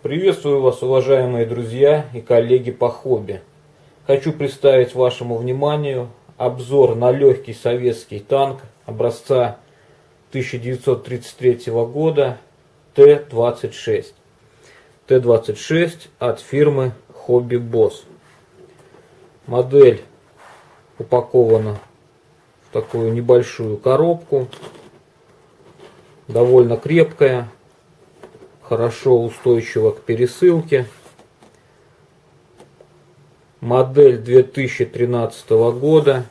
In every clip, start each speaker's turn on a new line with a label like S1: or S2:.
S1: Приветствую вас, уважаемые друзья и коллеги по хобби. Хочу представить вашему вниманию обзор на легкий советский танк образца 1933 года Т-26. Т-26 от фирмы Hobby Boss. Модель упакована в такую небольшую коробку, довольно крепкая, хорошо устойчива к пересылке. Модель 2013 года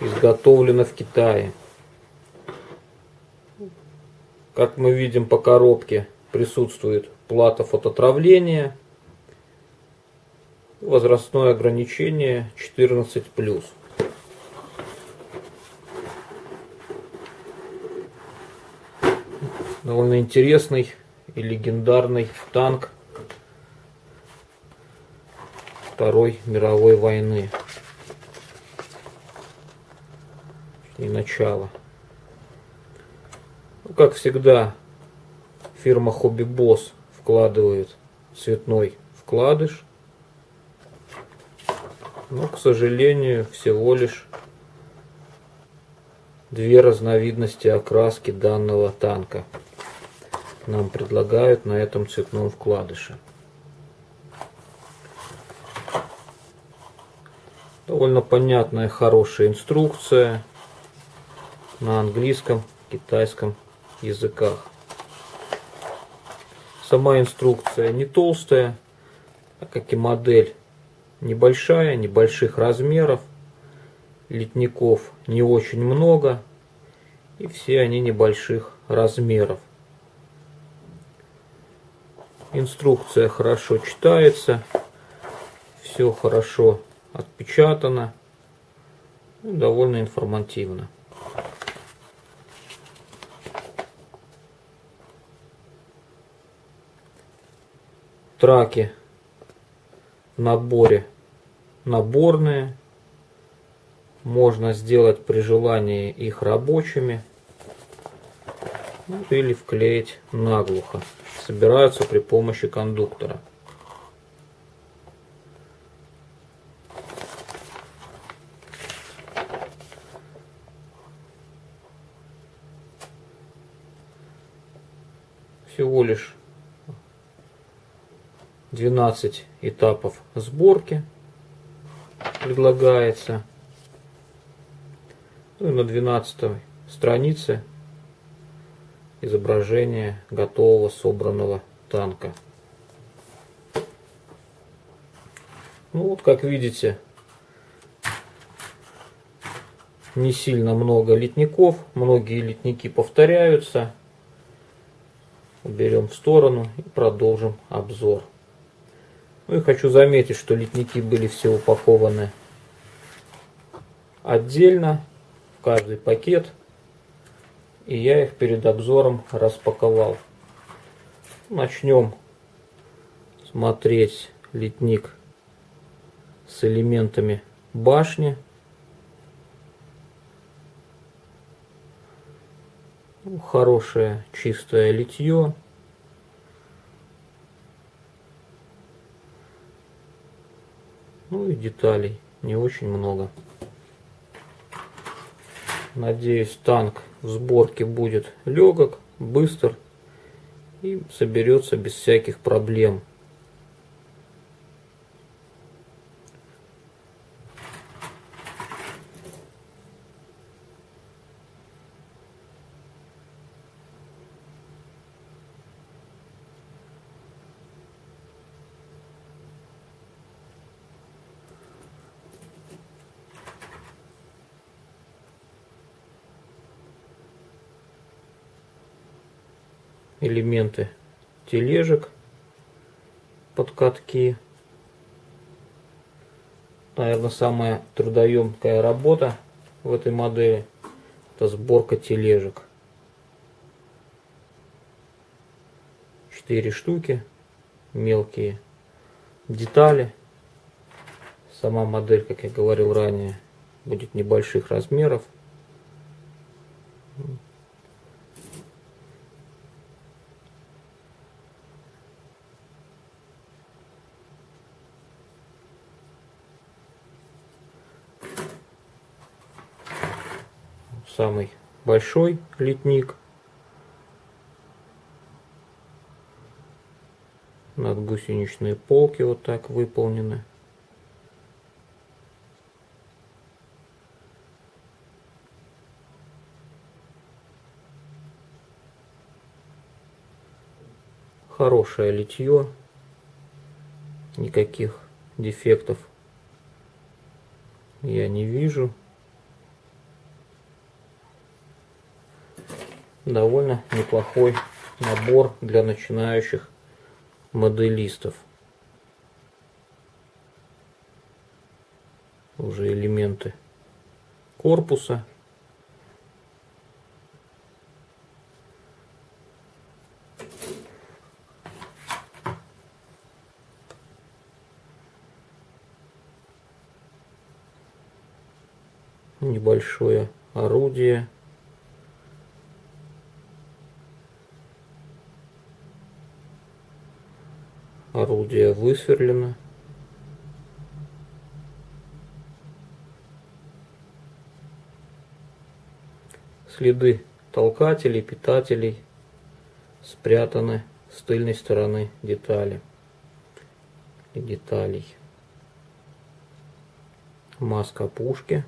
S1: изготовлена в Китае. Как мы видим по коробке, присутствует плата фототравления, возрастное ограничение 14+. Довольно интересный и легендарный танк Второй мировой войны и начала. Ну, как всегда, фирма Hobby Boss вкладывает цветной вкладыш. Но, к сожалению, всего лишь две разновидности окраски данного танка нам предлагают на этом цветном вкладыше. Довольно понятная, хорошая инструкция на английском, китайском языках. Сама инструкция не толстая, а как и модель небольшая, небольших размеров. Литников не очень много, и все они небольших размеров. Инструкция хорошо читается, все хорошо отпечатано, ну, довольно информативно. Траки в наборе наборные. Можно сделать при желании их рабочими ну, или вклеить наглухо собираются при помощи кондуктора. Всего лишь 12 этапов сборки предлагается. Ну и на 12 странице изображение готового собранного танка. Ну вот, как видите, не сильно много литников. Многие литники повторяются. Уберем в сторону и продолжим обзор. Ну и хочу заметить, что литники были все упакованы отдельно в каждый пакет и я их перед обзором распаковал. Начнем смотреть литник с элементами башни. Хорошее чистое литье. Ну и деталей не очень много. Надеюсь, танк в сборке будет легок, быстр и соберется без всяких проблем. Элементы тележек, подкатки. Наверное, самая трудоемкая работа в этой модели это сборка тележек. Четыре штуки, мелкие детали. Сама модель, как я говорил ранее, будет небольших размеров. Самый большой литник. Надгусеничные полки вот так выполнены. Хорошее литье, никаких дефектов я не вижу. Довольно неплохой набор для начинающих моделистов. Уже элементы корпуса. Небольшое орудие. Орудие высверлено. Следы толкателей, питателей спрятаны с тыльной стороны детали деталей. Маска пушки.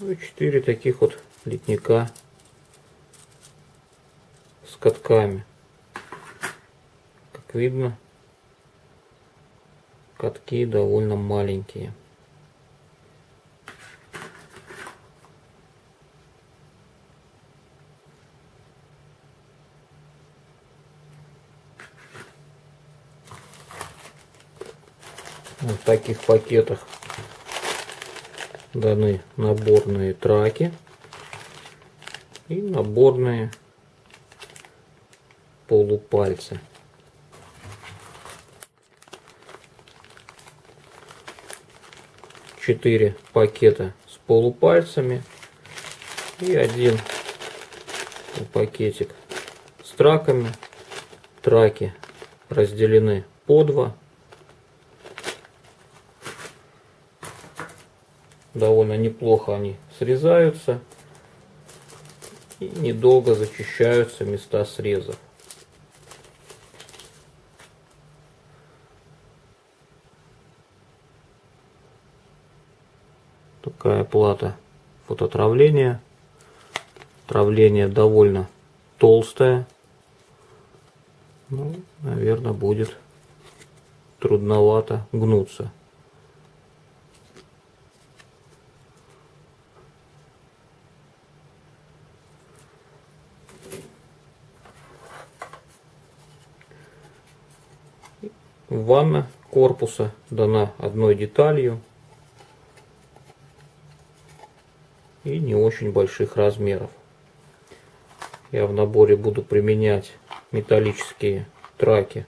S1: Ну и таких вот литника с катками. Как видно, катки довольно маленькие. В таких пакетах даны наборные траки и наборные полупальцы. Четыре пакета с полупальцами и один пакетик с траками. Траки разделены по два довольно неплохо они срезаются и недолго зачищаются места срезов. Такая плата фототравления. Травление довольно толстое. Ну, наверное, будет трудновато гнуться. Ванна корпуса дана одной деталью и не очень больших размеров. Я в наборе буду применять металлические траки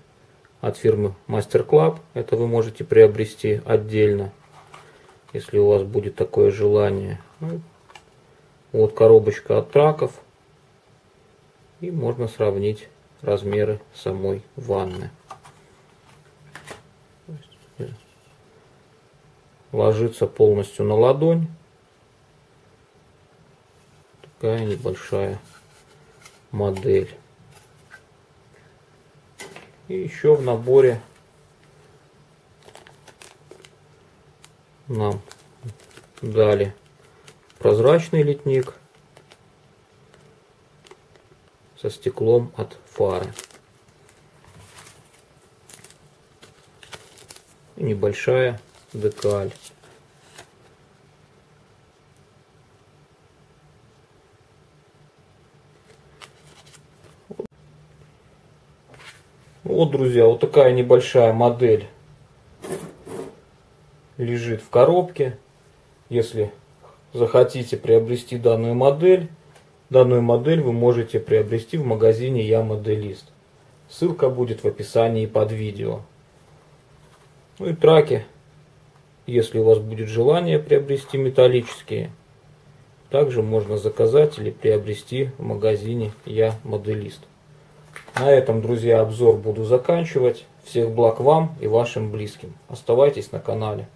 S1: от фирмы Master Club. Это вы можете приобрести отдельно, если у вас будет такое желание. Ну, вот коробочка от траков. И можно сравнить размеры самой ванны. Ложится полностью на ладонь. Такая небольшая модель. И еще в наборе нам дали прозрачный литник со стеклом от фары. небольшая декаль. Вот, друзья, вот такая небольшая модель лежит в коробке. Если захотите приобрести данную модель, данную модель вы можете приобрести в магазине Я Моделист. Ссылка будет в описании под видео. Ну и траки если у вас будет желание приобрести металлические, также можно заказать или приобрести в магазине Я Моделист. На этом, друзья, обзор буду заканчивать. Всех благ вам и вашим близким. Оставайтесь на канале.